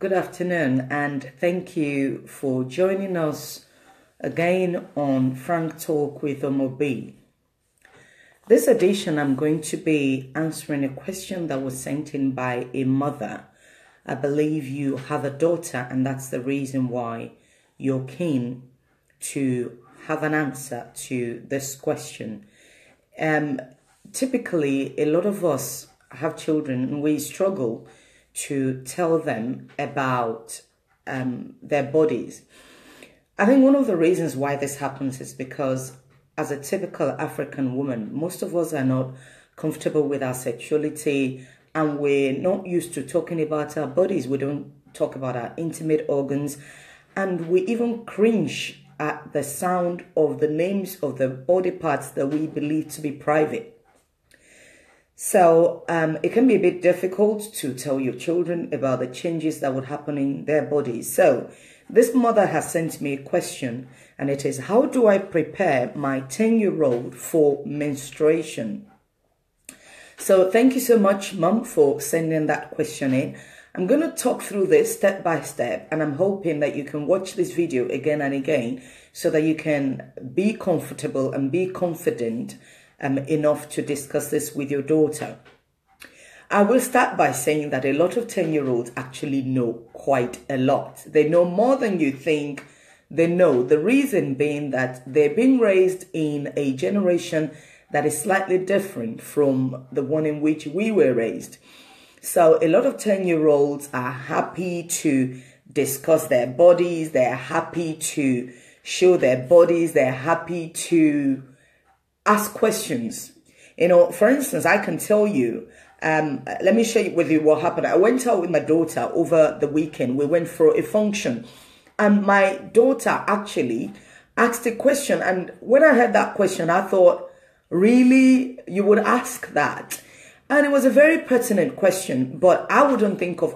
Good afternoon, and thank you for joining us again on Frank Talk with Omobi. This edition, I'm going to be answering a question that was sent in by a mother. I believe you have a daughter, and that's the reason why you're keen to have an answer to this question. Um, typically, a lot of us have children, and we struggle to tell them about um, their bodies. I think one of the reasons why this happens is because, as a typical African woman, most of us are not comfortable with our sexuality and we're not used to talking about our bodies. We don't talk about our intimate organs, and we even cringe at the sound of the names of the body parts that we believe to be private. So um, it can be a bit difficult to tell your children about the changes that would happen in their bodies. So this mother has sent me a question and it is, how do I prepare my 10-year-old for menstruation? So thank you so much, mom, for sending that question in. I'm going to talk through this step by step and I'm hoping that you can watch this video again and again so that you can be comfortable and be confident um, enough to discuss this with your daughter. I will start by saying that a lot of 10 year olds actually know quite a lot. They know more than you think they know. The reason being that they're being raised in a generation that is slightly different from the one in which we were raised. So a lot of 10 year olds are happy to discuss their bodies. They're happy to show their bodies. They're happy to ask questions. You know, for instance, I can tell you, um, let me share with you what happened. I went out with my daughter over the weekend. We went for a function, and my daughter actually asked a question. And when I heard that question, I thought, really, you would ask that? And it was a very pertinent question, but I wouldn't think of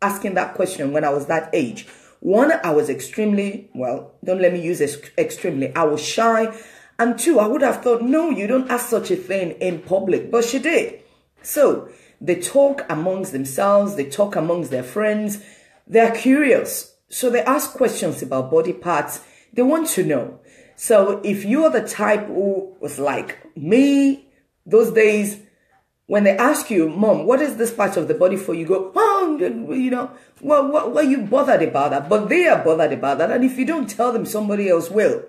asking that question when I was that age. One, I was extremely, well, don't let me use extremely, I was shy and two, I would have thought, no, you don't ask such a thing in public, but she did. So they talk amongst themselves, they talk amongst their friends, they're curious. So they ask questions about body parts, they want to know. So if you're the type who was like me, those days, when they ask you, mom, what is this part of the body for? You go, oh, you know, well, what, what you bothered about that? But they are bothered about that. And if you don't tell them, somebody else will.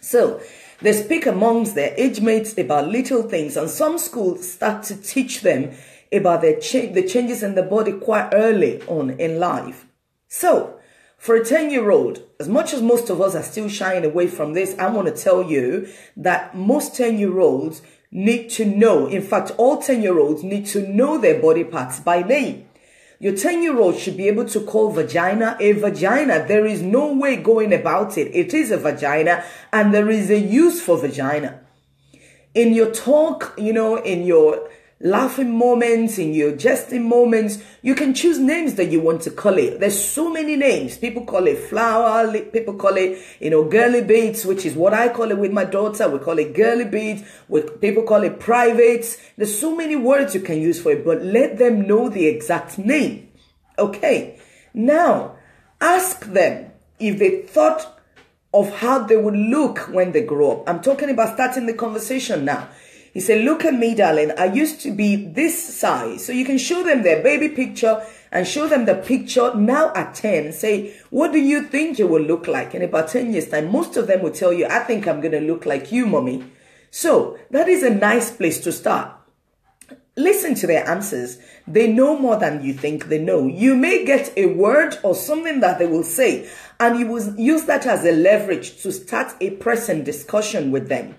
So they speak amongst their age mates about little things, and some schools start to teach them about the, cha- the changes in the body quite early on in life. So, for a 10 year old, as much as most of us are still shying away from this, I want to tell you that most 10 year olds need to know, in fact, all 10 year olds need to know their body parts by name. Your 10 year old should be able to call vagina a vagina. There is no way going about it. It is a vagina and there is a use for vagina. In your talk, you know, in your laughing moments, in your jesting moments, you can choose names that you want to call it. There's so many names. People call it flower, people call it, you know, girly beads, which is what I call it with my daughter. We call it girly beads. With people call it privates. There's so many words you can use for it, but let them know the exact name. Okay. Now, ask them if they thought of how they would look when they grow up. I'm talking about starting the conversation now. He said, look at me, darling. I used to be this size. So you can show them their baby picture and show them the picture now at 10. Say, what do you think you will look like in about 10 years time? Most of them will tell you, I think I'm going to look like you, mommy. So that is a nice place to start. Listen to their answers. They know more than you think they know. You may get a word or something that they will say, and you will use that as a leverage to start a present discussion with them.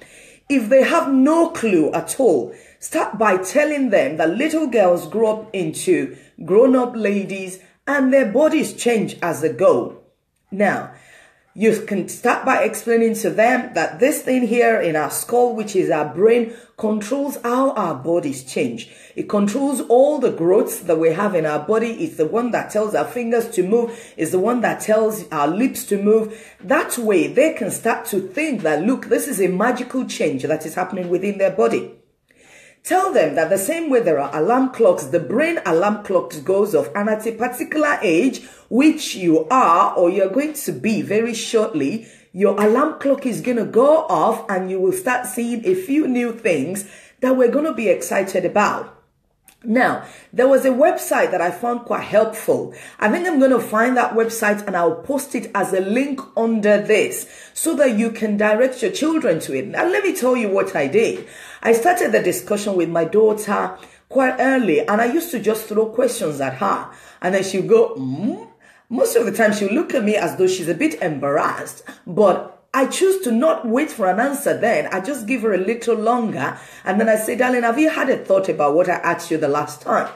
If they have no clue at all, start by telling them that little girls grow up into grown up ladies and their bodies change as they go. Now, you can start by explaining to them that this thing here in our skull, which is our brain, controls how our bodies change. It controls all the growths that we have in our body. It's the one that tells our fingers to move. It's the one that tells our lips to move. That way they can start to think that, look, this is a magical change that is happening within their body. Tell them that the same way there are alarm clocks, the brain alarm clock goes off, and at a particular age, which you are or you're going to be very shortly, your alarm clock is going to go off and you will start seeing a few new things that we're going to be excited about. Now, there was a website that I found quite helpful. I think I'm going to find that website and I'll post it as a link under this so that you can direct your children to it. Now, let me tell you what I did. I started the discussion with my daughter quite early and I used to just throw questions at her and then she'll go, mm? Most of the time she'll look at me as though she's a bit embarrassed, but I choose to not wait for an answer then. I just give her a little longer. And then I say, darling, have you had a thought about what I asked you the last time?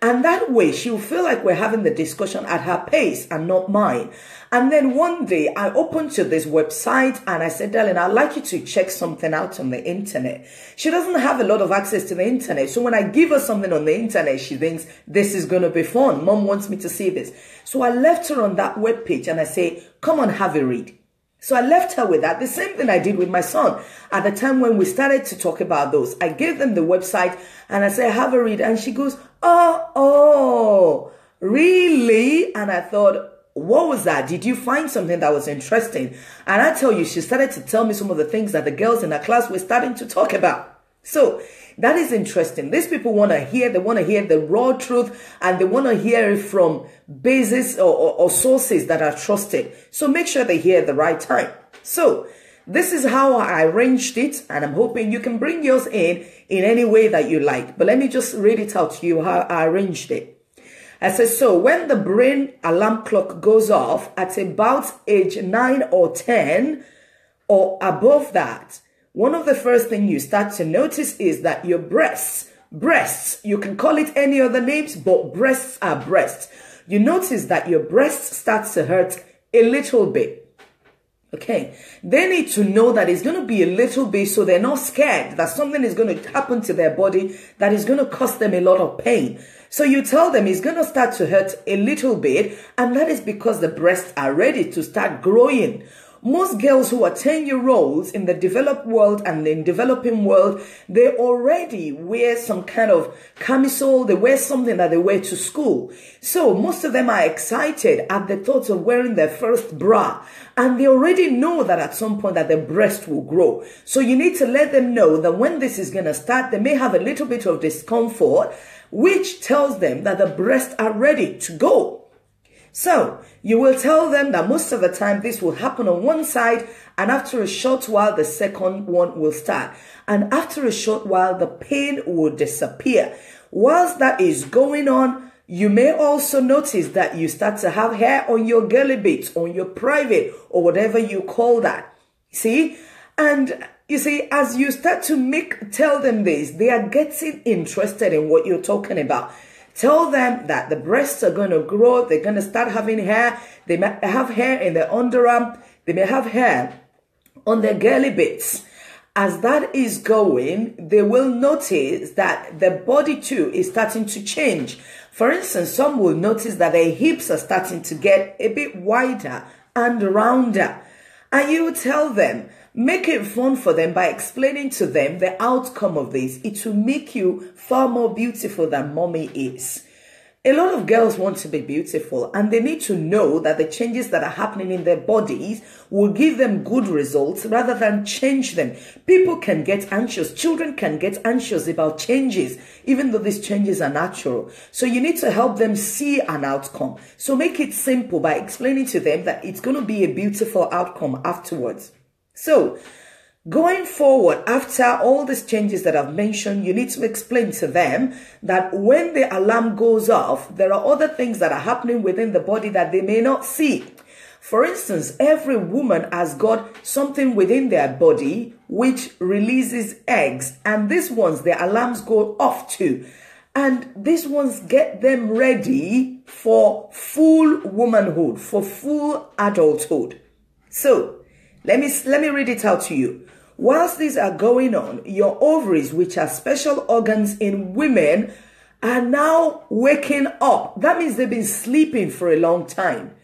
And that way she'll feel like we're having the discussion at her pace and not mine. And then one day I opened to this website and I said, darling, I'd like you to check something out on the internet. She doesn't have a lot of access to the internet. So when I give her something on the internet, she thinks this is going to be fun. Mom wants me to see this. So I left her on that web page and I say, come on, have a read. So I left her with that. The same thing I did with my son. At the time when we started to talk about those, I gave them the website and I said, have a read. And she goes, oh, oh, really? And I thought, what was that? Did you find something that was interesting? And I tell you, she started to tell me some of the things that the girls in her class were starting to talk about. So that is interesting. These people want to hear, they want to hear the raw truth and they want to hear it from bases or, or, or sources that are trusted. So make sure they hear the right time. So this is how I arranged it and I'm hoping you can bring yours in in any way that you like. But let me just read it out to you how I arranged it. I said, so when the brain alarm clock goes off at about age 9 or 10 or above that, one of the first things you start to notice is that your breasts, breasts, you can call it any other names, but breasts are breasts. You notice that your breasts start to hurt a little bit. Okay, they need to know that it's going to be a little bit so they're not scared that something is going to happen to their body that is going to cause them a lot of pain. So you tell them it's going to start to hurt a little bit, and that is because the breasts are ready to start growing. Most girls who are 10 year olds in the developed world and in developing world, they already wear some kind of camisole. They wear something that they wear to school. So most of them are excited at the thoughts of wearing their first bra. And they already know that at some point that their breast will grow. So you need to let them know that when this is going to start, they may have a little bit of discomfort, which tells them that the breasts are ready to go. So you will tell them that most of the time this will happen on one side and after a short while the second one will start. And after a short while the pain will disappear. Whilst that is going on, you may also notice that you start to have hair on your girly bits, on your private or whatever you call that. See? And you see, as you start to make, tell them this, they are getting interested in what you're talking about. Tell them that the breasts are going to grow. They're going to start having hair. They may have hair in their underarm. They may have hair on their girly bits. As that is going, they will notice that the body too is starting to change. For instance, some will notice that their hips are starting to get a bit wider and rounder. And you tell them Make it fun for them by explaining to them the outcome of this. It will make you far more beautiful than mommy is. A lot of girls want to be beautiful and they need to know that the changes that are happening in their bodies will give them good results rather than change them. People can get anxious. Children can get anxious about changes, even though these changes are natural. So you need to help them see an outcome. So make it simple by explaining to them that it's going to be a beautiful outcome afterwards. So, going forward, after all these changes that I've mentioned, you need to explain to them that when the alarm goes off, there are other things that are happening within the body that they may not see. For instance, every woman has got something within their body which releases eggs, and these ones, the alarms go off too. And these ones get them ready for full womanhood, for full adulthood. So, let me, let me read it out to you. Whilst these are going on, your ovaries, which are special organs in women, are now waking up. That means they've been sleeping for a long time.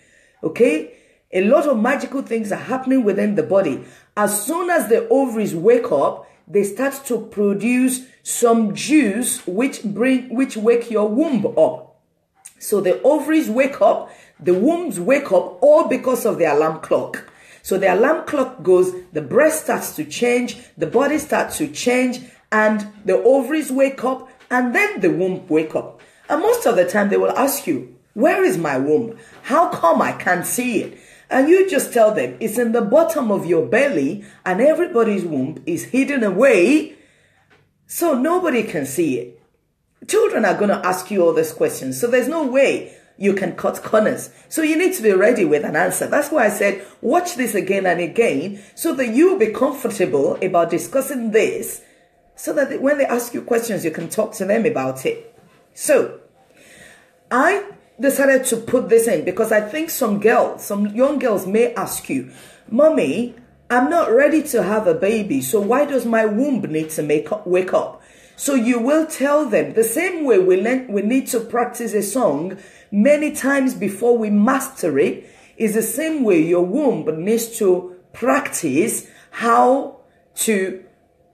Okay? A lot of magical things are happening within the body. As soon as the ovaries wake up, they start to produce some juice which bring which wake your womb up. So the ovaries wake up, the wombs wake up all because of the alarm clock. So the alarm clock goes, the breast starts to change, the body starts to change, and the ovaries wake up, and then the womb wake up. And most of the time they will ask you, where is my womb? How come I can't see it? And you just tell them it's in the bottom of your belly and everybody's womb is hidden away so nobody can see it. Children are going to ask you all these questions. So there's no way you can cut corners. So you need to be ready with an answer. That's why I said watch this again and again so that you'll be comfortable about discussing this so that when they ask you questions, you can talk to them about it. So I decided to put this in because I think some girls, some young girls may ask you, Mommy, I'm not ready to have a baby, so why does my womb need to make up, wake up? So you will tell them the same way we learn, we need to practice a song many times before we master it is the same way your womb needs to practice how to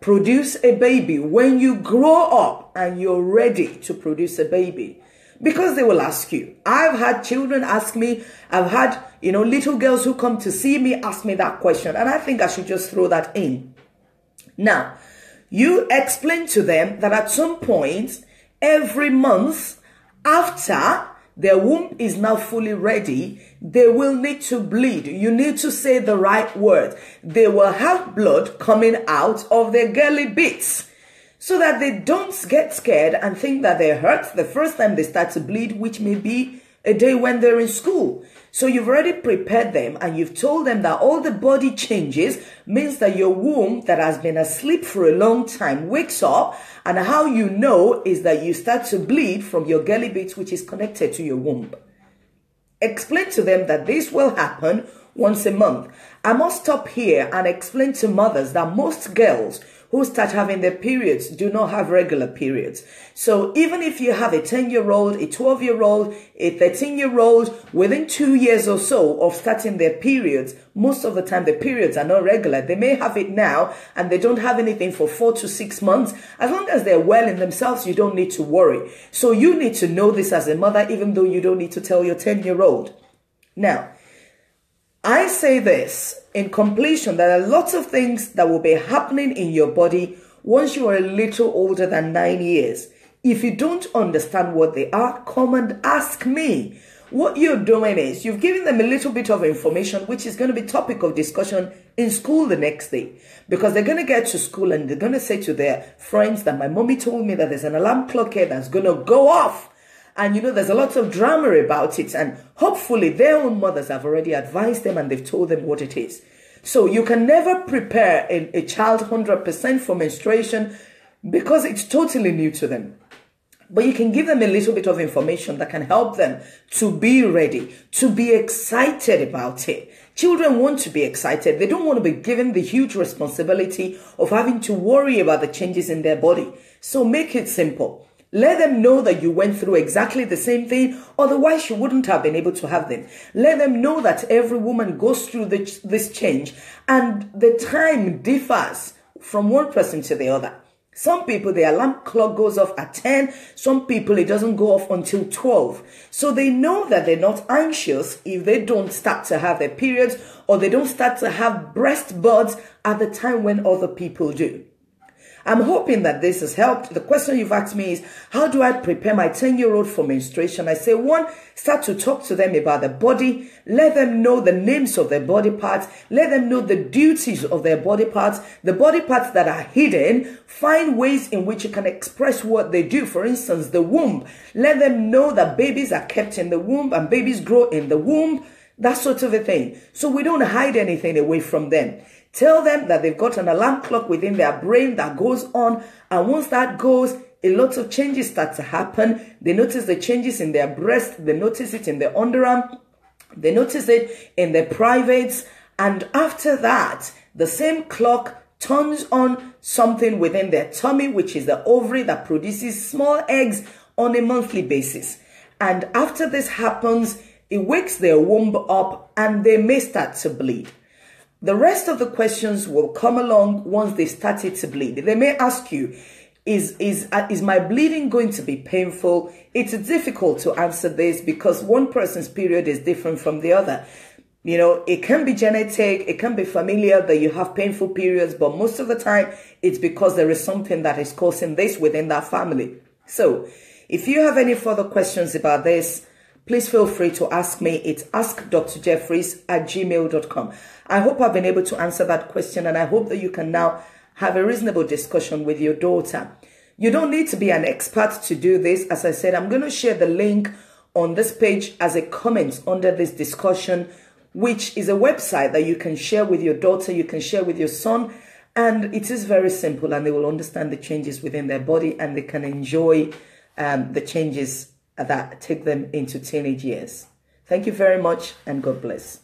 produce a baby when you grow up and you're ready to produce a baby because they will ask you. I've had children ask me, I've had, you know, little girls who come to see me ask me that question, and I think I should just throw that in. Now, you explain to them that at some point, every month after their womb is now fully ready, they will need to bleed. You need to say the right word. They will have blood coming out of their girly bits so that they don't get scared and think that they're hurt the first time they start to bleed, which may be a day when they're in school. So you've already prepared them and you've told them that all the body changes means that your womb that has been asleep for a long time wakes up. And how you know is that you start to bleed from your girly bits, which is connected to your womb. Explain to them that this will happen once a month. I must stop here and explain to mothers that most girls who start having their periods do not have regular periods. So even if you have a 10 year old, a 12 year old, a 13 year old, within two years or so of starting their periods, most of the time the periods are not regular. They may have it now and they don't have anything for four to six months. As long as they're well in themselves, you don't need to worry. So you need to know this as a mother, even though you don't need to tell your 10 year old. Now, I say this in completion there are lots of things that will be happening in your body once you are a little older than nine years. If you don't understand what they are, come and ask me. What you're doing is you've given them a little bit of information, which is going to be topic of discussion in school the next day. Because they're going to get to school and they're going to say to their friends that my mommy told me that there's an alarm clock here that's going to go off and you know, there's a lot of drama about it. And hopefully their own mothers have already advised them and they've told them what it is. So you can never prepare a, a child 100% for menstruation because it's totally new to them. But you can give them a little bit of information that can help them to be ready, to be excited about it. Children want to be excited. They don't want to be given the huge responsibility of having to worry about the changes in their body. So make it simple. Let them know that you went through exactly the same thing, otherwise, you wouldn't have been able to have them. Let them know that every woman goes through this, this change and the time differs from one person to the other. Some people, the alarm clock goes off at 10. Some people, it doesn't go off until 12. So they know that they're not anxious if they don't start to have their periods or they don't start to have breast buds at the time when other people do. I'm hoping that this has helped. The question you've asked me is, how do I prepare my 10 year old for menstruation? I say, one, start to talk to them about the body. Let them know the names of their body parts. Let them know the duties of their body parts. The body parts that are hidden, find ways in which you can express what they do. For instance, the womb. Let them know that babies are kept in the womb and babies grow in the womb. That sort of a thing. So we don't hide anything away from them. Tell them that they've got an alarm clock within their brain that goes on. And once that goes, a lot of changes start to happen. They notice the changes in their breast. They notice it in their underarm. They notice it in their privates. And after that, the same clock turns on something within their tummy, which is the ovary that produces small eggs on a monthly basis. And after this happens, it wakes their womb up and they may start to bleed. The rest of the questions will come along once they started to bleed. They may ask you, is is uh, is my bleeding going to be painful? It's difficult to answer this because one person's period is different from the other. You know, it can be genetic, it can be familiar that you have painful periods, but most of the time it's because there is something that is causing this within that family. So, if you have any further questions about this, please feel free to ask me. It's askdrjeffries at gmail.com. I hope I've been able to answer that question and I hope that you can now have a reasonable discussion with your daughter. You don't need to be an expert to do this. As I said, I'm going to share the link on this page as a comment under this discussion, which is a website that you can share with your daughter, you can share with your son, and it is very simple and they will understand the changes within their body and they can enjoy um, the changes that take them into teenage years. Thank you very much and God bless.